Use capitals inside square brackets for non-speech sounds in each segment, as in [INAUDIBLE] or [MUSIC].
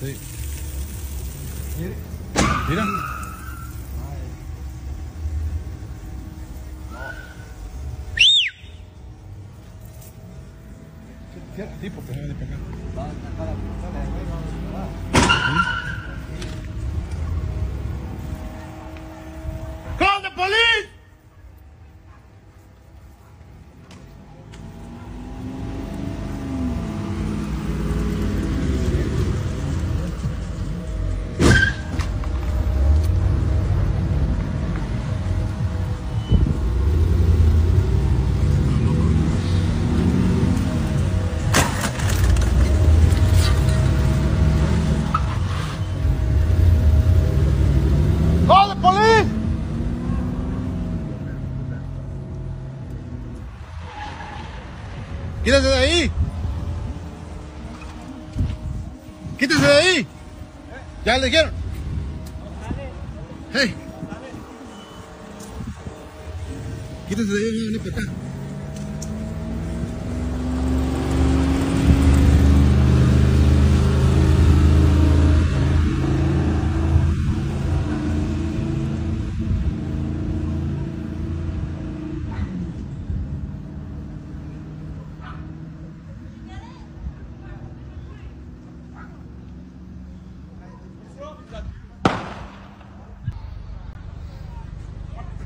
Sí. Mira. Cierra, tipo. Call the police! Quítese de ahí. Quítese de ahí. Ya le dijeron. Hey. Quítese de ahí, no, vení para acá.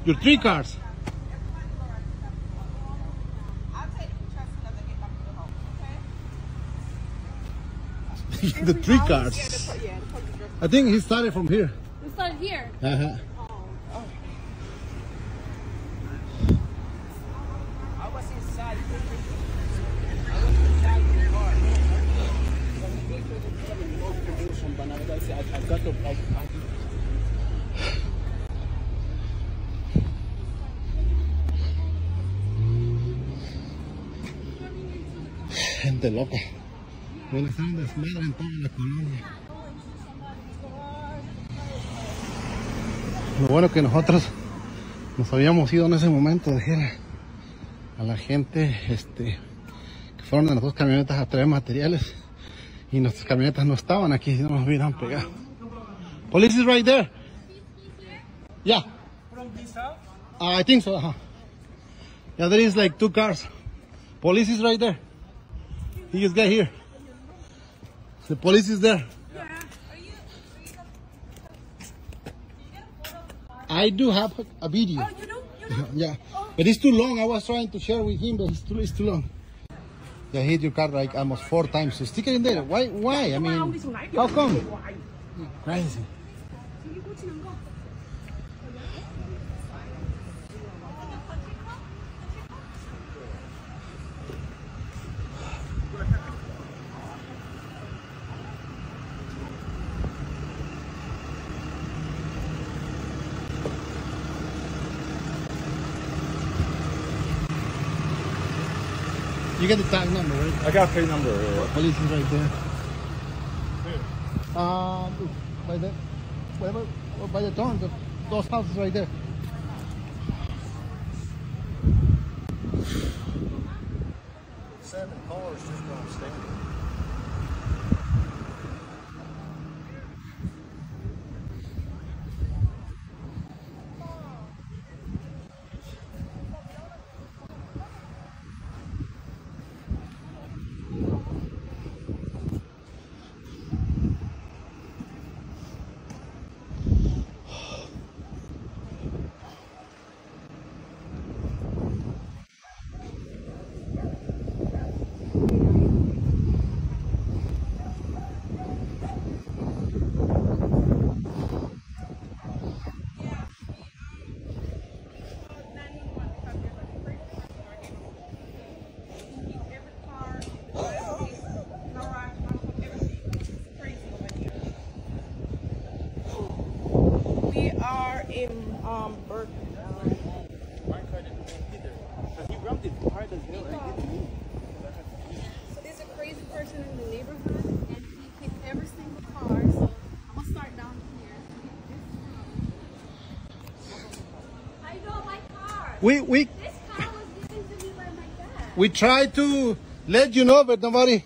Your three cars. I'll [LAUGHS] take trust another get back to the home, okay? the three Yeah, cars. the, yeah, the police dress. I think he started from here. We started here. Uh-huh. I was inside. I was the Gente loca. Desmadre en toda la colonia. Lo bueno que nosotros nos habíamos ido en ese momento, dijera a la gente este, que fueron de las dos camionetas a traer materiales y nuestras camionetas no estaban aquí, si no nos hubieran pegado. Police is right there. Yeah. Uh, I think so. Uh-huh. Yeah, there is like two cars. Police is right there. He just got here. The police is there. I do have a video. Oh, you do? You do? Yeah, but it's too long. I was trying to share with him, but it's too, it's too long. Yeah, hit your car like almost four times. So stick it in there. Why? Why? I mean, how come? Crazy. You get the tag number, right? I got pay number. Police is right there. Um, by the, whatever, by the door, the, those houses right there. Seven cars just don't stand. Are in um Burke. my car didn't either. Because he rammed it hard as hell. and it didn't move. So there's a crazy person in the neighborhood, and he hit every single car. So I'm gonna start down here. I know my car. We we This car was given to me by my dad. we tried to let you know, but nobody